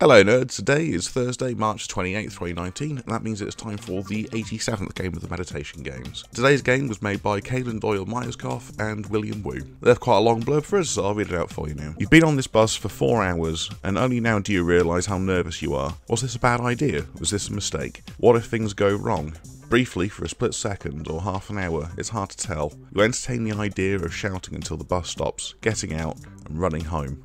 Hello nerds, today is Thursday, March 28th, 2019, and that means it's time for the 87th game of the Meditation Games. Today's game was made by Kaelan Doyle Myerscough and William Wu. They have quite a long blurb for us, so I'll read it out for you now. You've been on this bus for four hours, and only now do you realise how nervous you are. Was this a bad idea? Was this a mistake? What if things go wrong? Briefly, for a split second or half an hour, it's hard to tell. You entertain the idea of shouting until the bus stops, getting out, and running home.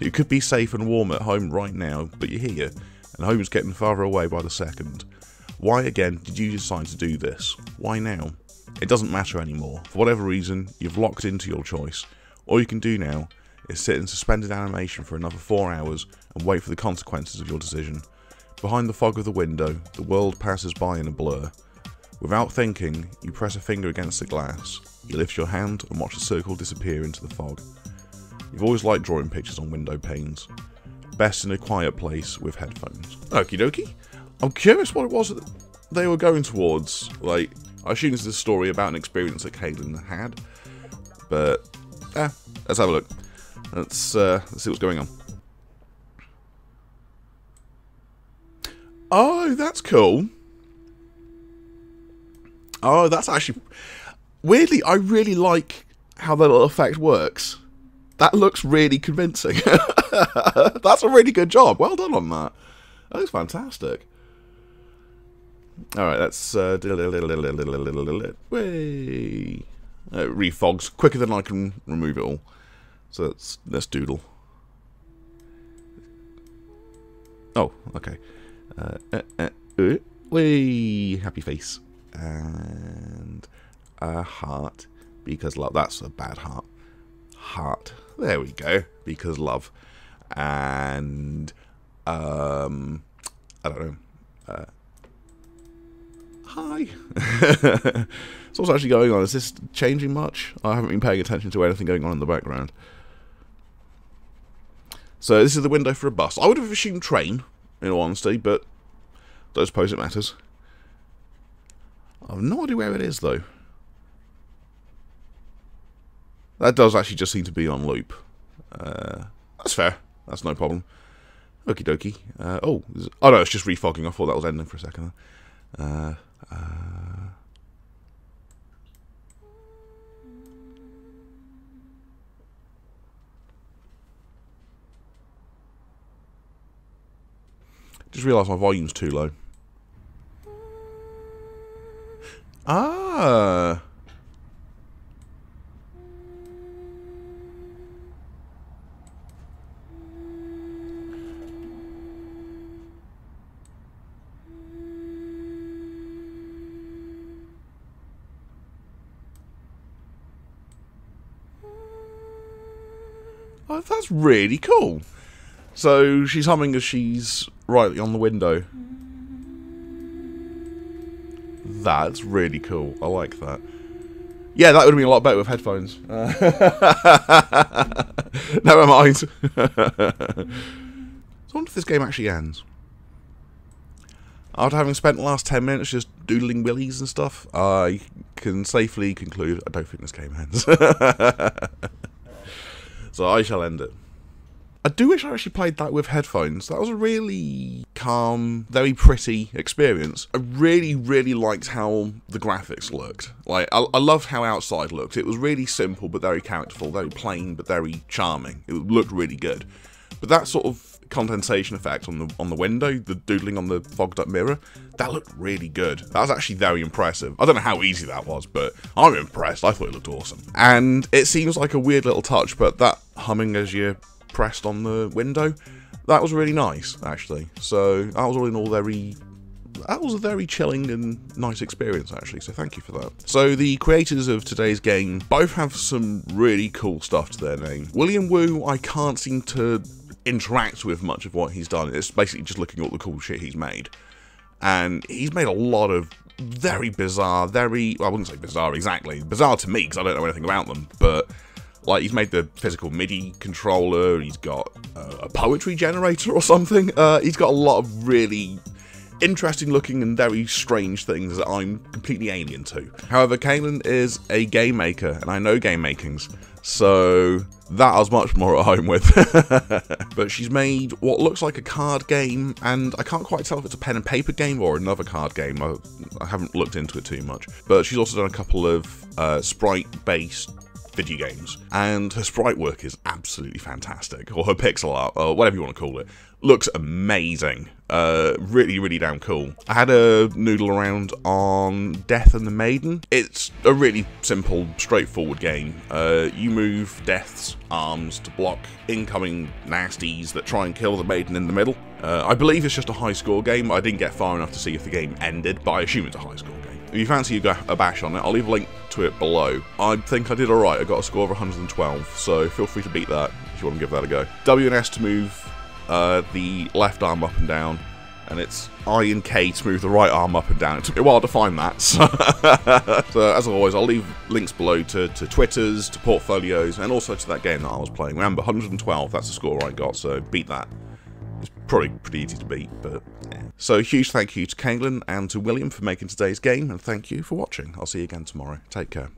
You could be safe and warm at home right now, but you're here, and home's getting farther away by the second. Why again did you decide to do this? Why now? It doesn't matter anymore. For whatever reason, you've locked into your choice. All you can do now is sit in suspended animation for another four hours and wait for the consequences of your decision. Behind the fog of the window, the world passes by in a blur. Without thinking, you press a finger against the glass. You lift your hand and watch the circle disappear into the fog. You've always liked drawing pictures on window panes. Best in a quiet place with headphones. Okie dokie. I'm curious what it was that they were going towards. Like, I assume this is a story about an experience that Kaelan had. But, eh, let's have a look. Let's, uh, let's see what's going on. Oh, that's cool. Oh, that's actually... Weirdly, I really like how that little effect works. That looks really convincing. that's a really good job. Well done on that. That looks fantastic. Alright, let's... Uh, way. Refogs quicker than I can remove it all. So let's, let's doodle. Oh, okay. Uh, uh, uh, uh, way. Happy face and a heart because love. That's a bad heart. Heart. There we go. Because love. And um, I don't know. Uh, hi. so what's actually going on? Is this changing much? I haven't been paying attention to anything going on in the background. So this is the window for a bus. I would have assumed train, in all honesty, but don't suppose it matters. I've no idea where it is, though. That does actually just seem to be on loop. Uh, that's fair. That's no problem. Okie dokie. Uh, oh, oh no, it's just refogging. I thought that was ending for a second. Uh, uh, just realised my volume's too low. Oh, that's really cool. So she's humming as she's right on the window. That's really cool. I like that. Yeah, that would have been a lot better with headphones. Uh, never mind. so I wonder if this game actually ends. After having spent the last 10 minutes just doodling willies and stuff, I can safely conclude I don't think this game ends. so I shall end it. I do wish I actually played that with headphones. That was a really calm, very pretty experience. I really, really liked how the graphics looked. Like, I, I loved how outside looked. It was really simple but very characterful, very plain but very charming. It looked really good. But that sort of condensation effect on the on the window, the doodling on the fogged up mirror, that looked really good. That was actually very impressive. I don't know how easy that was, but I'm impressed. I thought it looked awesome. And it seems like a weird little touch, but that humming as you pressed on the window. That was really nice, actually. So that was all in all very that was a very chilling and nice experience actually, so thank you for that. So the creators of today's game both have some really cool stuff to their name. William Wu, I can't seem to interact with much of what he's done. It's basically just looking at all the cool shit he's made. And he's made a lot of very bizarre, very, well, I wouldn't say bizarre exactly, bizarre to me because I don't know anything about them, but like, he's made the physical MIDI controller, he's got uh, a poetry generator or something. Uh, he's got a lot of really interesting looking and very strange things that I'm completely alien to. However, Kaelan is a game maker, and I know game makings, So that I was much more at home with. but she's made what looks like a card game, and I can't quite tell if it's a pen and paper game or another card game. I, I haven't looked into it too much. But she's also done a couple of uh, sprite based video games, and her sprite work is absolutely fantastic, or her pixel art, or whatever you want to call it, looks amazing. Uh, really, really damn cool. I had a noodle around on Death and the Maiden. It's a really simple, straightforward game. Uh, you move Death's arms to block incoming nasties that try and kill the Maiden in the middle. Uh, I believe it's just a high score game. I didn't get far enough to see if the game ended, but I assume it's a high score. If you fancy a bash on it, I'll leave a link to it below. I think I did alright. I got a score of 112, so feel free to beat that if you want to give that a go. W and S to move uh, the left arm up and down, and it's I and K to move the right arm up and down. It took me a while to find that. So, so as always, I'll leave links below to, to Twitters, to portfolios, and also to that game that I was playing. Remember, 112, that's the score I got, so beat that. It's probably pretty easy to beat, but. So huge thank you to Caitlin and to William for making today's game, and thank you for watching. I'll see you again tomorrow. Take care.